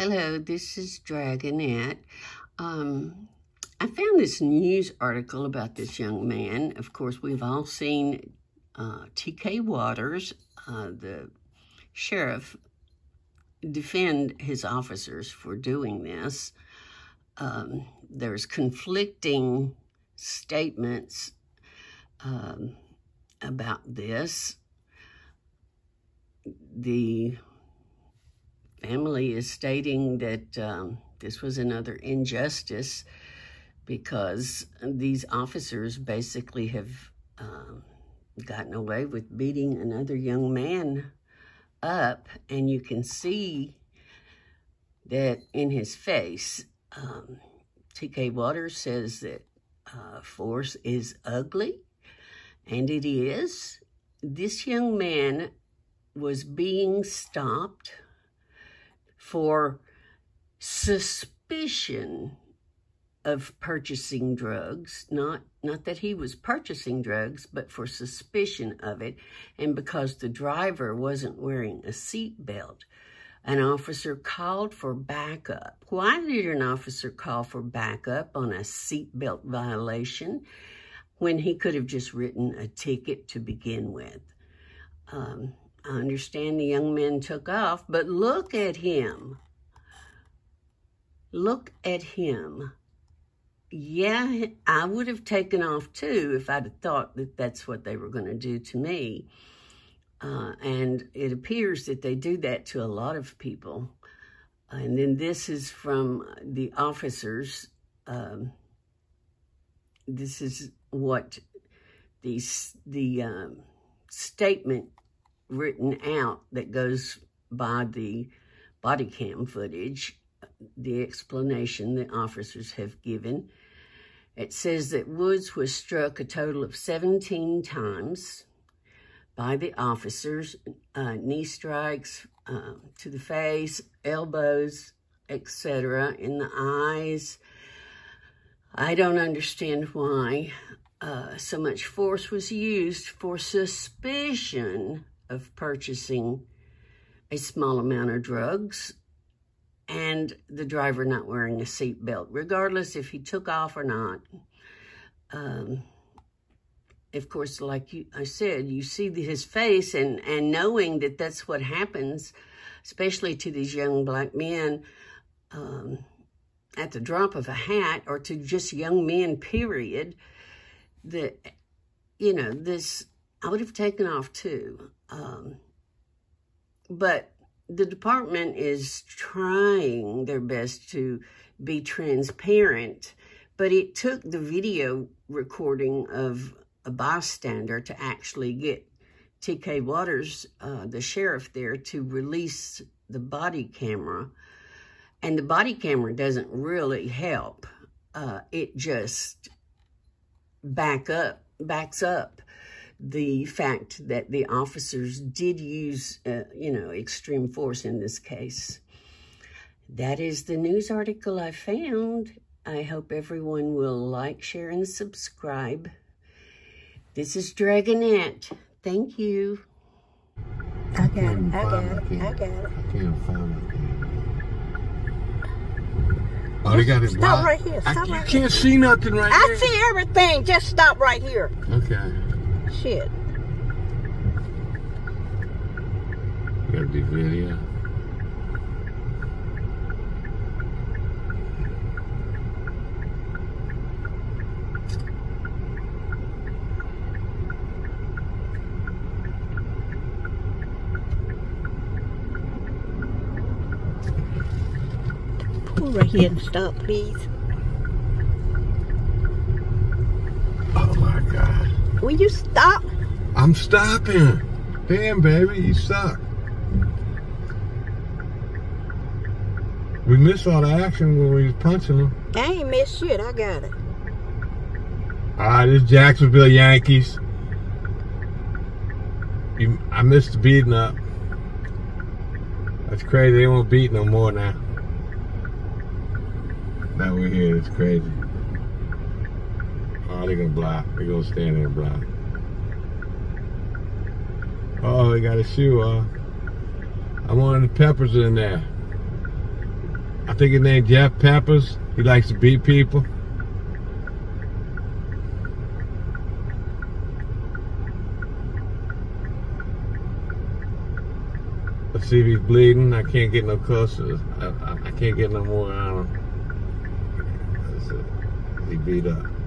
Hello, this is Dragonette. Um, I found this news article about this young man. Of course, we've all seen uh, T.K. Waters, uh, the sheriff, defend his officers for doing this. Um, there's conflicting statements um, about this. The family is stating that um, this was another injustice because these officers basically have um, gotten away with beating another young man up, and you can see that in his face. Um, TK Waters says that uh, force is ugly, and it is. This young man was being stopped for suspicion of purchasing drugs, not, not that he was purchasing drugs, but for suspicion of it, and because the driver wasn't wearing a seat belt. An officer called for backup. Why did an officer call for backup on a seat belt violation when he could have just written a ticket to begin with? Um, I understand the young man took off, but look at him. Look at him yeah, I would have taken off too if I'd have thought that that's what they were going to do to me. Uh, and it appears that they do that to a lot of people. And then this is from the officers. Um, this is what the, the um, statement written out that goes by the body cam footage, the explanation the officers have given. It says that Woods was struck a total of 17 times by the officers, uh, knee strikes uh, to the face, elbows, etc., in the eyes. I don't understand why uh, so much force was used for suspicion of purchasing a small amount of drugs and the driver not wearing a seatbelt, regardless if he took off or not. Um, of course, like you, I said, you see his face and, and knowing that that's what happens, especially to these young black men, um, at the drop of a hat or to just young men, period, that, you know, this, I would have taken off too. Um, but the department is trying their best to be transparent, but it took the video recording of a bystander to actually get TK Waters, uh, the sheriff there, to release the body camera. And the body camera doesn't really help. Uh, it just back up, backs up the fact that the officers did use, uh, you know, extreme force in this case. That is the news article I found. I hope everyone will like, share, and subscribe. This is Dragonette. Thank you. I got it. I got it. I got it. I can't find it. Oh, they got it. Stop right here. Stop I, right you here. can't see nothing right I there. see everything. Just stop right here. Okay. Shit. Got the video. Pull right here and stop, please. Oh my God. Will you stop? I'm stopping. Damn, baby, you suck. We missed all the action when we was punching them. I ain't missed shit. I got it. All right, this is Jacksonville Yankees. You, I missed the beating up. That's crazy. They won't beat no more now. Now we're here. It's crazy. They're gonna block. They're gonna stand there and block. Oh, they got a shoe uh. off. I wanted the peppers in there. I think his name Jeff Peppers. He likes to beat people. Let's see if he's bleeding. I can't get no closer. I, I, I can't get no more on him. He beat up.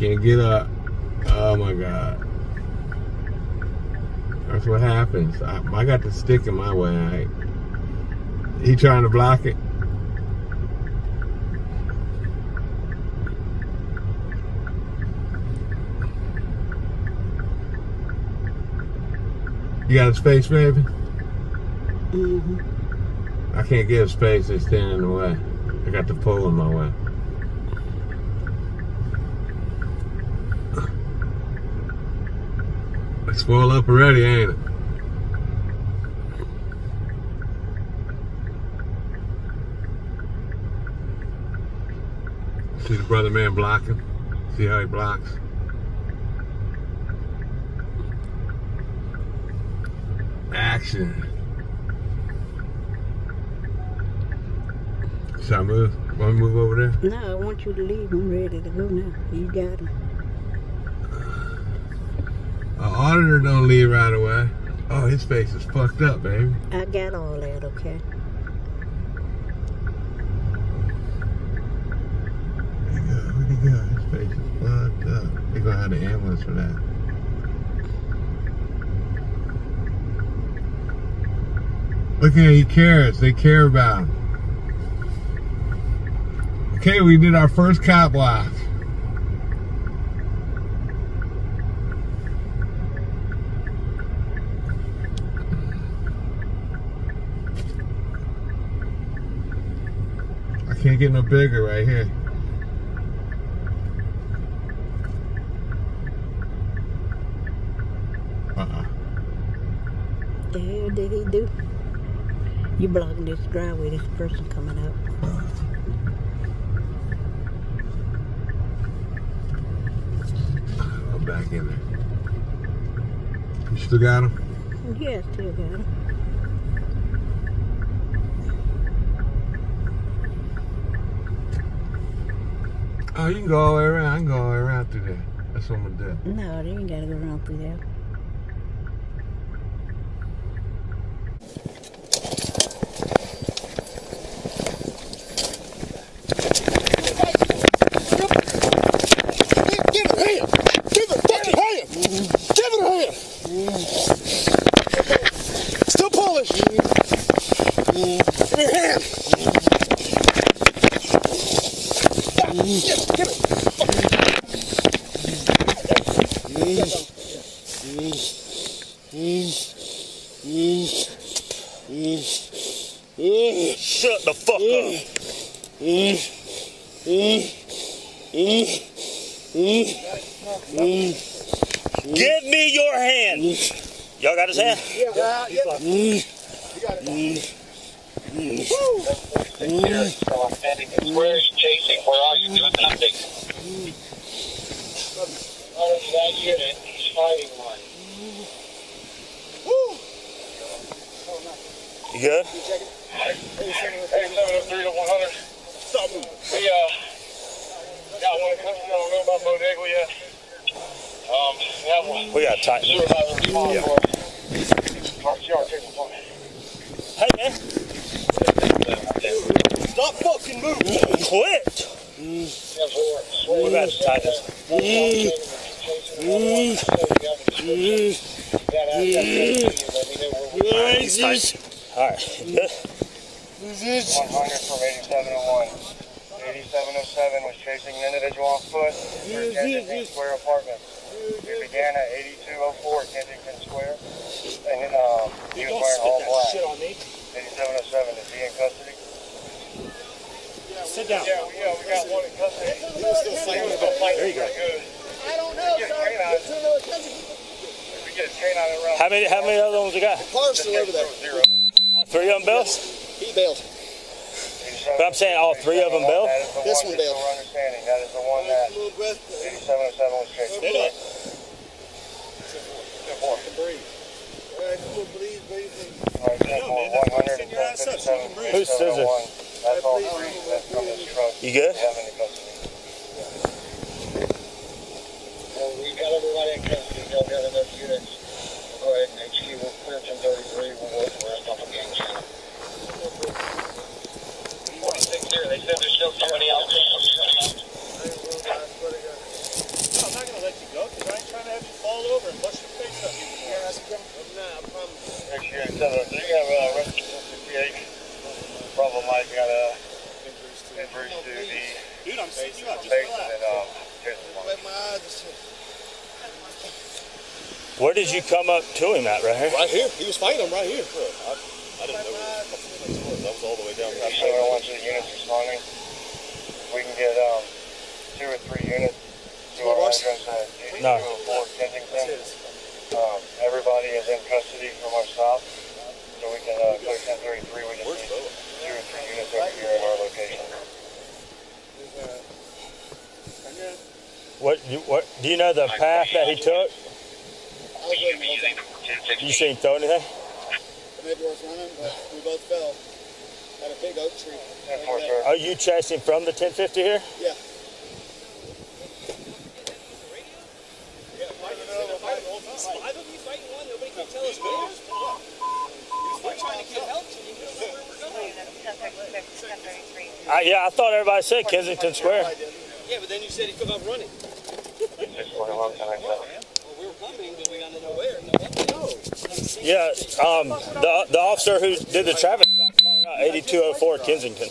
Can't get up. Oh my God. That's what happens. I, I got the stick in my way. I, he trying to block it. You got a space, baby? hmm I can't get a space. They stand in the way. I got the pole in my way. It's full up already, ain't it? See the brother man blocking? See how he blocks? Action. Should I move? Want to move over there? No, I want you to leave. I'm ready to go now. You got him. Auditor don't leave right away. Oh, his face is fucked up, baby. I got all that, okay? Where'd he go? Where'd he go? His face is fucked up. They're gonna have the ambulance for that. Look at he cares. They care about him. Okay, we did our first cop watch. I can't get no bigger right here. Uh-uh. The hell did he do? You blocking this driveway, this person coming up. I'm back in there. You still got him? Yeah, still got him. Oh, you can go all the way around. I can go all the way around through there. That's what I'm gonna do. No, they ain't gotta go around through there. Give it a hand! Give it a fucking hand! Give it a hand! Still pulling! Give me a hand! Give, give it! Shut the fuck up. Give me your hand. Y'all got his hand? Yeah, yeah. Where is chasing? Where are you? Doing nothing. That unit, he's fighting one. You good? Hey, 703 to 100. We, uh, got one coming. I don't know about Bodega yet. Um, we have one. We got. Supervisor respond Yeah. for it. RCR, take. Hey man, Stop fucking moving! quit. We got to tie this. Nice. All right. You 100 from 8701. 8707 was chasing an individual on foot near Kensington Square apartment. It began at 8204 Kensington Square. And then, uh, he was wearing all black. 8707, is he in custody? Sit down. Yeah, we, yeah, we got one in custody. He was still fighting. There you go. I don't know, Yeah, sir. canine. Get to another country. If we get a canine around. How many? How many other ones we got? Car's still over there. Zero. Three of them bills? He bailed. But I'm saying all three of them bailed? That is the This one, one bailed. so that is the one that 8707 was chasing. Stand up. Good boy. All right, 10 4, 100 and 1057, Whose scissors? That's all three that's from this truck. You good? We have any custody. Well, we got everybody in custody. Y'all got enough units. Go ahead and HQ will clear 1033. We'll work the rest off of gang channel. 46 here. They said there's still somebody out there. I'm not gonna let you go because I ain't trying to have you fall over and bust your face up. Yeah, that's good. Nah, I promise. HQ 703. You have rescue 68. Problem Mike got uh, injuries to the Dude, I'm seeing you out. Just face relax. and um, Jason my eyes Where did you come up to him at right here? right here. He was fighting him right here. I, I didn't know where the was. That was all the way down I'm sure once the units responding, we can get um, two or three units to our box? address at No. 8204 Kensington. Um, everybody is in custody from our stop, so we can uh, clear 1033. We just need two or three units over here in our location. What, you, what, do you know the path that he took? You seen him throw anything? Maybe was running, but we both fell. At a big oak tree. 10-4, sir. Are you chasing from the 1050 here? Yeah. Five of you fighting one, nobody can tell us where. We're trying to get help to you. I, yeah, I thought everybody said Kensington Square. Yeah, but then you said he took off running. 641, 1097. Well, we were coming, but we got to know where. No, Yeah, um, the, the officer who did the traffic stop called out 8204 Kensington.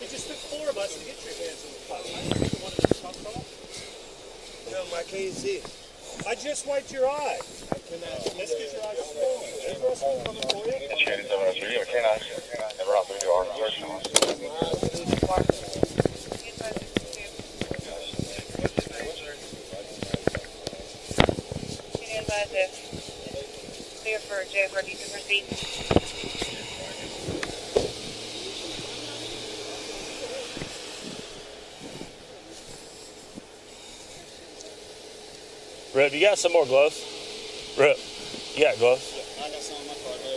It just took four of us to get your hands in. No, my KZ. I just wiped your eye. Let's get your eyes swollen. Is there something coming for you? It's 8703. You have. Never out there to our search. Clear for J for you to proceed. Rip, you got some more gloves? Rip, you got gloves? I got some in my car.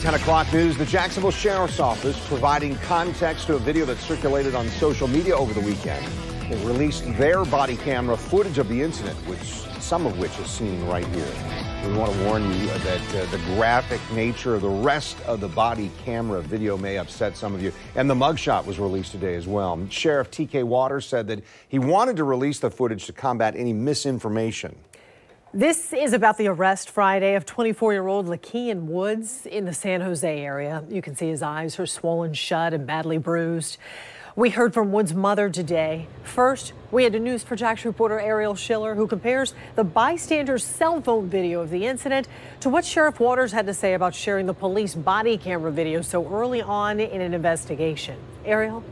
10 o'clock news, the Jacksonville Sheriff's Office providing context to a video that circulated on social media over the weekend. They released their body camera footage of the incident, which some of which is seen right here. We want to warn you that uh, the graphic nature of the rest of the body camera video may upset some of you. And the mugshot was released today as well. Sheriff T.K. Waters said that he wanted to release the footage to combat any misinformation. This is about the arrest Friday of 24-year-old Le'Keian Woods in the San Jose area. You can see his eyes are swollen shut and badly bruised. We heard from Woods' mother today. First, we had a News4JAX reporter Ariel Schiller who compares the bystander's cell phone video of the incident to what Sheriff Waters had to say about sharing the police body camera video so early on in an investigation. Ariel?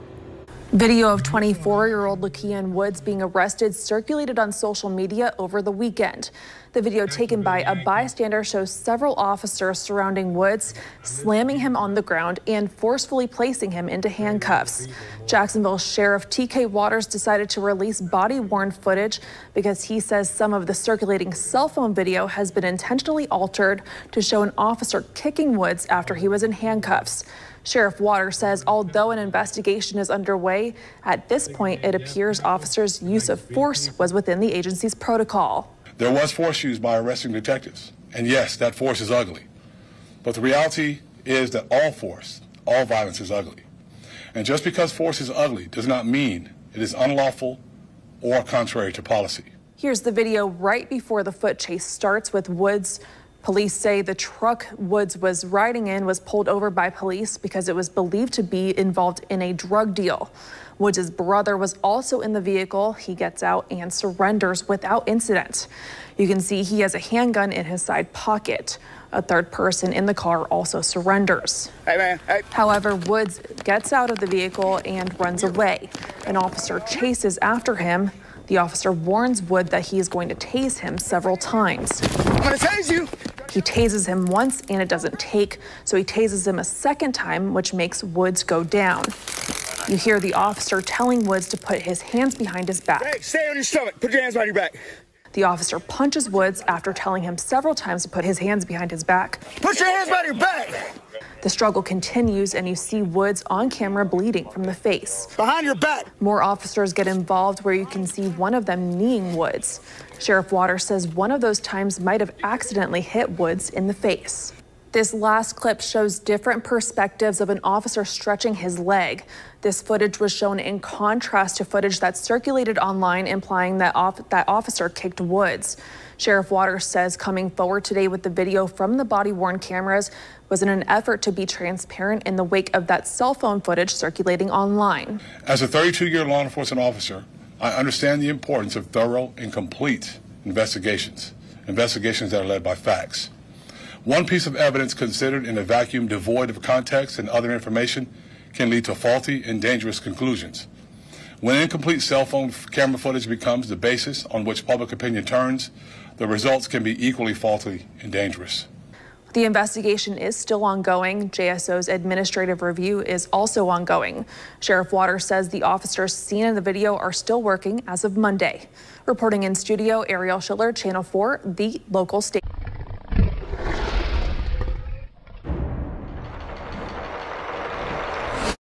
Video of 24 year old Le'Keian Woods being arrested circulated on social media over the weekend. The video taken by a bystander shows several officers surrounding Woods, slamming him on the ground and forcefully placing him into handcuffs. Jacksonville Sheriff TK Waters decided to release body worn footage because he says some of the circulating cell phone video has been intentionally altered to show an officer kicking Woods after he was in handcuffs. Sheriff Waters says although an investigation is underway, at this point it appears officers' use of force was within the agency's protocol. There was force used by arresting detectives. And yes, that force is ugly. But the reality is that all force, all violence is ugly. And just because force is ugly does not mean it is unlawful or contrary to policy. Here's the video right before the foot chase starts with Woods. Police say the truck Woods was riding in was pulled over by police because it was believed to be involved in a drug deal. Woods' brother was also in the vehicle. He gets out and surrenders without incident. You can see he has a handgun in his side pocket. A third person in the car also surrenders. Hey, man. Hey. However, Woods gets out of the vehicle and runs away. An officer chases after him, The officer warns Wood that he is going to tase him several times. I'm gonna tase you. He tases him once and it doesn't take, so he tases him a second time, which makes Woods go down. You hear the officer telling Woods to put his hands behind his back. Hey, stay on your stomach. Put your hands behind your back. The officer punches Woods after telling him several times to put his hands behind his back. Put your hands behind your back. The struggle continues, and you see Woods on camera bleeding from the face. Behind your back. More officers get involved, where you can see one of them kneeing Woods. Sheriff Waters says one of those times might have accidentally hit Woods in the face. This last clip shows different perspectives of an officer stretching his leg. This footage was shown in contrast to footage that circulated online implying that off that officer kicked Woods. Sheriff Waters says coming forward today with the video from the body worn cameras was in an effort to be transparent in the wake of that cell phone footage circulating online. As a 32 year law enforcement officer, I understand the importance of thorough and complete investigations, investigations that are led by facts. One piece of evidence considered in a vacuum devoid of context and other information can lead to faulty and dangerous conclusions. When incomplete cell phone camera footage becomes the basis on which public opinion turns, the results can be equally faulty and dangerous. The investigation is still ongoing. JSO's administrative review is also ongoing. Sheriff Waters says the officers seen in the video are still working as of Monday. Reporting in studio, Ariel Schiller, Channel 4, the local state.